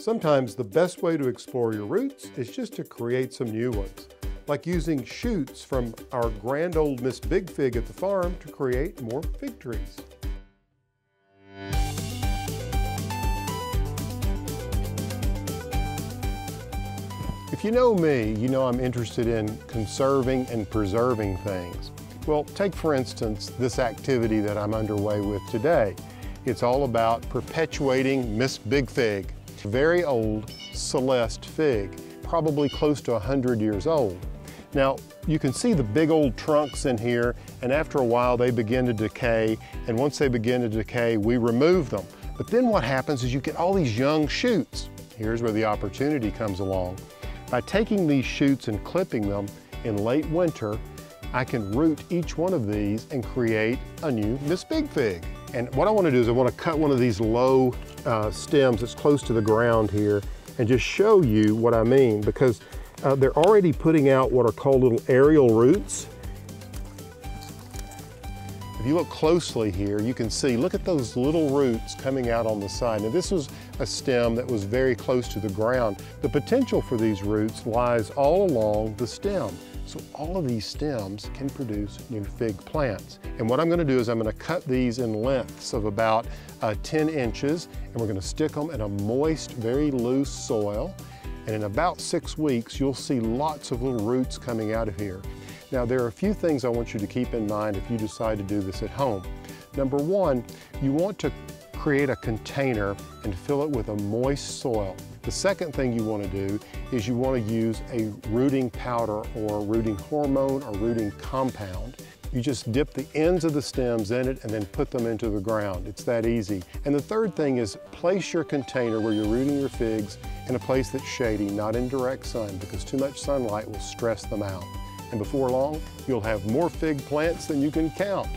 Sometimes the best way to explore your roots is just to create some new ones, like using shoots from our grand old Miss Big Fig at the farm to create more fig trees. If you know me, you know I'm interested in conserving and preserving things. Well, take for instance this activity that I'm underway with today. It's all about perpetuating Miss Big Fig, very old Celeste fig, probably close to 100 years old. Now, you can see the big old trunks in here, and after a while they begin to decay, and once they begin to decay, we remove them. But then what happens is you get all these young shoots. Here's where the opportunity comes along. By taking these shoots and clipping them in late winter, I can root each one of these and create a new Miss Big Fig. And what I want to do is I want to cut one of these low uh, stems that's close to the ground here and just show you what I mean because uh, they're already putting out what are called little aerial roots. If you look closely here, you can see, look at those little roots coming out on the side. Now this was a stem that was very close to the ground. The potential for these roots lies all along the stem. So all of these stems can produce new fig plants. And what I'm gonna do is I'm gonna cut these in lengths of about uh, 10 inches, and we're gonna stick them in a moist, very loose soil. And in about six weeks, you'll see lots of little roots coming out of here. Now, there are a few things I want you to keep in mind if you decide to do this at home. Number one, you want to create a container and fill it with a moist soil. The second thing you want to do is you want to use a rooting powder or rooting hormone or rooting compound. You just dip the ends of the stems in it and then put them into the ground. It's that easy. And the third thing is place your container where you're rooting your figs in a place that's shady, not in direct sun, because too much sunlight will stress them out. And before long, you'll have more fig plants than you can count.